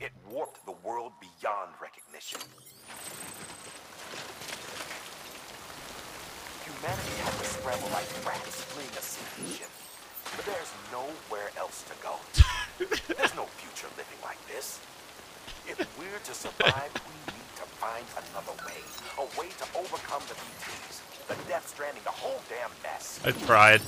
It warped the world beyond recognition. Humanity had to scramble like rats fleeing a sinking ship. But there's nowhere else to go. there's no future living like this. If we're to survive, we need to find another way. A way to overcome the BTs. the Death Stranding, the whole damn mess. I tried.